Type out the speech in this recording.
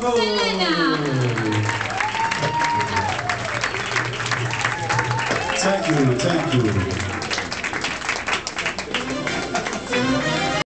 Bravo! Thank you, thank you.